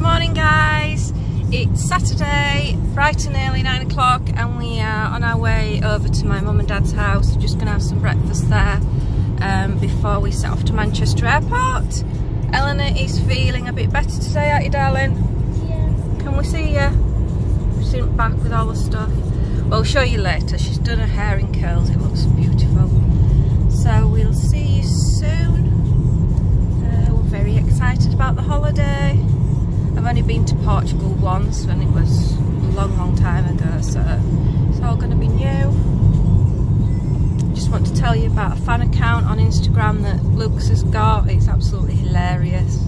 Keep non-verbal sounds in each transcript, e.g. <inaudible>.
Good morning guys. It's Saturday, bright and early, 9 o'clock and we are on our way over to my mum and dad's house. We're just going to have some breakfast there um, before we set off to Manchester Airport. Eleanor is feeling a bit better today, aren't you darling? Yeah. Can we see you? She's back with all the stuff. Well, I'll show you later. She's done her hair in curls. It looks beautiful. So we'll see you soon. Uh, we're very excited about the holiday. I've only been to Portugal once and it was a long, long time ago, so it's all going to be new. Just want to tell you about a fan account on Instagram that Lucas has got. It's absolutely hilarious.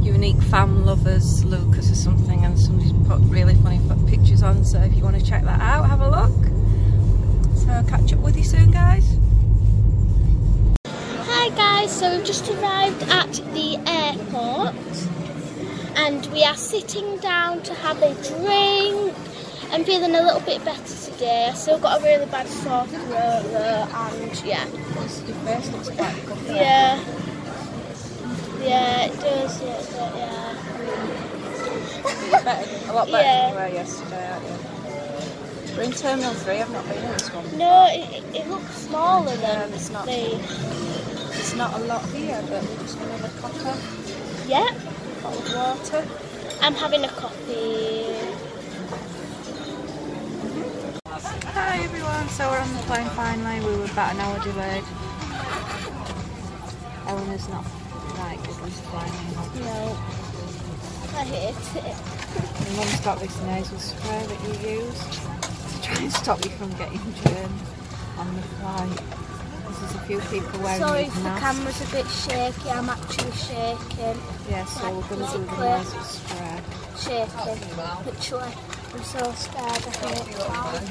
Unique Fam Lovers Lucas or something, and somebody's put really funny pictures on. So if you want to check that out, have a look. So I'll catch up with you soon, guys. Hi guys, so we've just arrived at the airport and we are sitting down to have a drink. I'm feeling a little bit better today. I still got a really bad sore throat though and yeah. Your face looks quite good. Yeah. Yeah, it does, yeah, but yeah. Better, a lot better Yeah. than you were yesterday, aren't you? We're in Terminal 3, I've not been in this one. No, it, it- looks smaller than it's not. the... There's not a lot here, but we're just going to have a copper, Yeah, of water. I'm having a coffee. Hi everyone, so we're on the plane finally, we were about an hour delayed. Eleanor's not like good with flying. No, I hate it. Mum's got this nasal spray that you use to try and stop you from getting germs on the flight. There's a few people wearing Sorry if the masks. camera's a bit shaky, I'm actually shaking. Yeah, so we're going to do the nasal spray. Uh, shaking. Literally. I'm so scared, I hate clowns.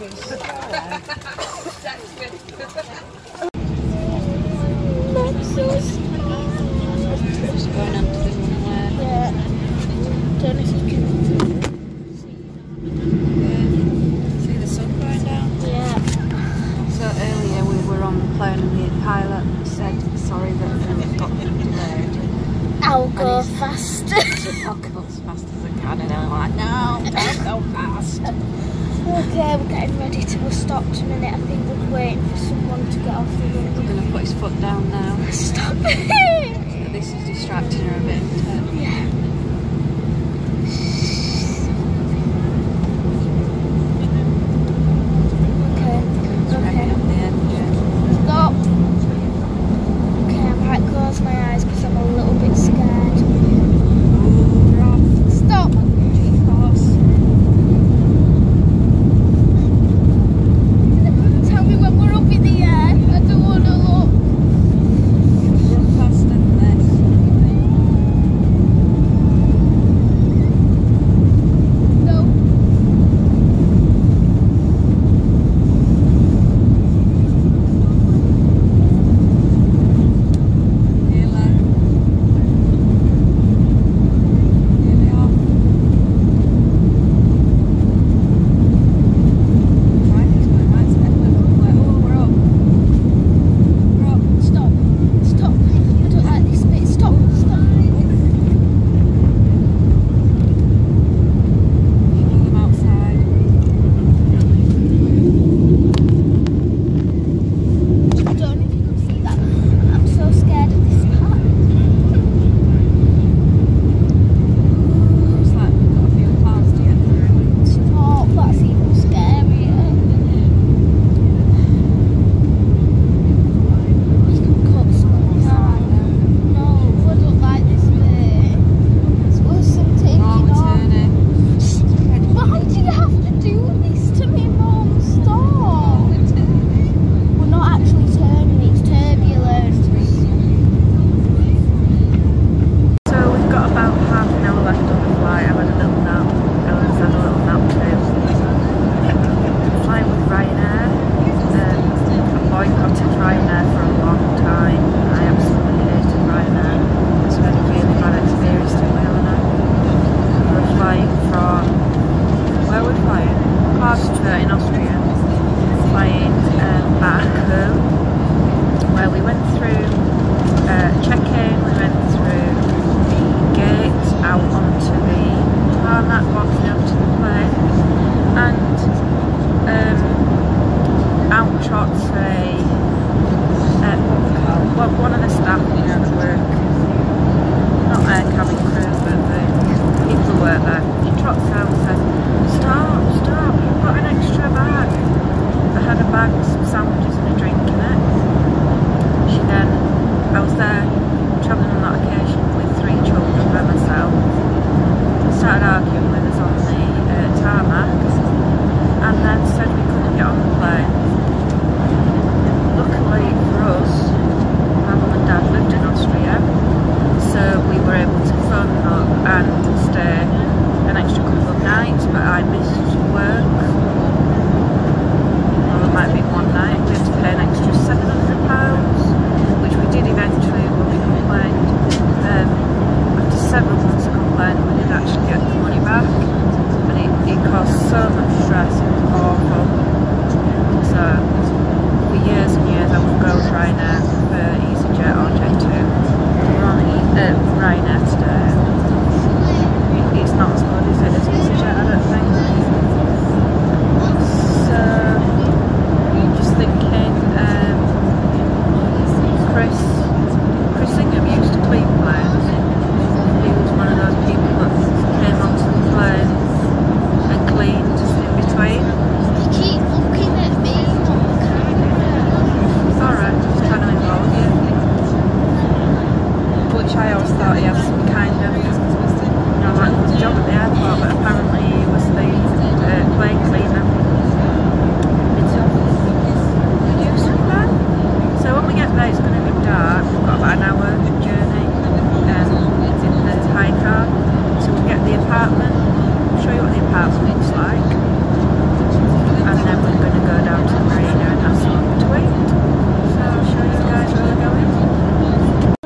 <laughs> <laughs> I'm so scared. Just going onto the runway. Yeah. Don't know if you can. See the sun going down? Yeah. So earlier we were on the plane and the pilot said sorry that we got delayed. I'll <laughs> go it's- faster. So I'll go as fast as I can and I'm like, no, <laughs> don't go fast. okay, we're getting ready to go stop a minute. I think we're waiting for someone to get off the road. We're going to put his foot down now. <laughs> Stop. So this is distracting her a bit. yeah. так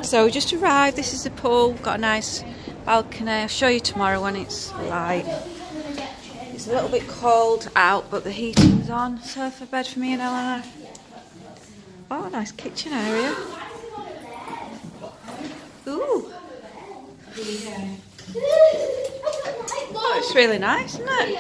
So we just arrived. This is the pool. Got a nice balcony. I'll show you tomorrow when it's light. It's a little bit cold out, but the heating's on. Sofa bed for me and Eleanor. Oh, nice kitchen area. Ooh. Oh, it's really nice, isn't it?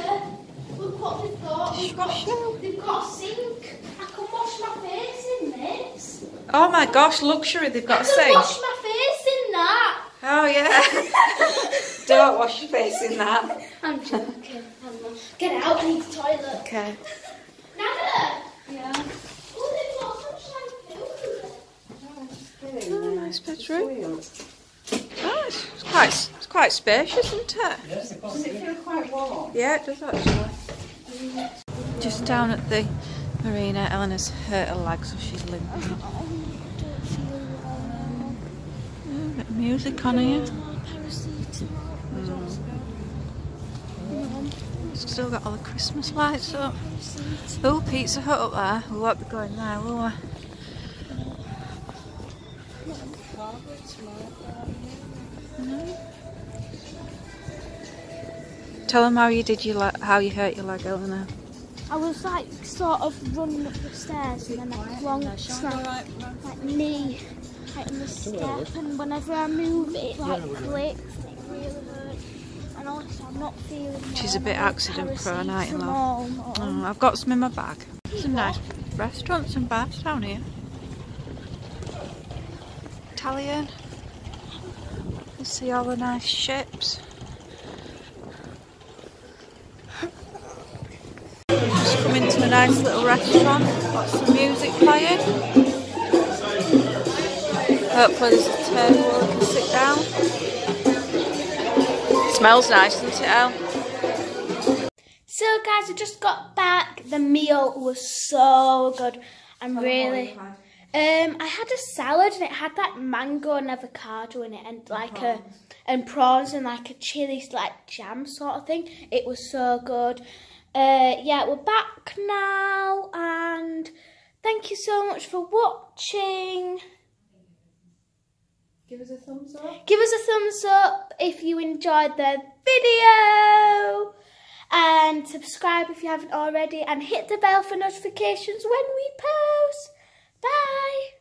Look what they've got. They've got, they've got a sink. I can wash my face in this. Oh my gosh, luxury, they've got I a can sink. wash my face in that. Oh yeah. <laughs> Don't wash your face in that. I'm joking. I'm not. Get out, I need the toilet. Okay. Nada! Yeah. Oh, they've got some shampoo. Oh, nice bedroom. Oh, it's, it's quite it's quite spacious, isn't it? Does it feel quite warm? Yeah, it does actually. Just down at the marina, Eleanor's hurt her leg, so she's limping. Oh, music on here. Still got all the Christmas lights up. Oh, Pizza Hut up there. We won't be going there, will we? No. Tell them how you did your le- how you hurt your leg, Eleanor. I was like sort of running up the stairs and then I plonked my like, knee like in the step and whenever I move it like clicks and it really hurts. And honestly I'm not feeling She's a bit I'm on accident prone, aren't you, love? paracetamol. Oh, mm, I've got some in my bag. Some nice restaurants and bars down here. Italian. You see all the nice ships. Just come into a nice little restaurant. Got some music playing. Hopefully there's a table we can sit down. smells nice, doesn't it, El? So guys, I just got back. The meal was so good. I'm really. Um, I had a salad and it had like mango and avocado in it, and like a and prawns and like a chili like jam sort of thing. It was so good. Uh, yeah, we're back now, and thank you so much for watching. Give us a thumbs up. Give us a thumbs up if you enjoyed the video. And subscribe if you haven't already. And hit the bell for notifications when we post. Bye.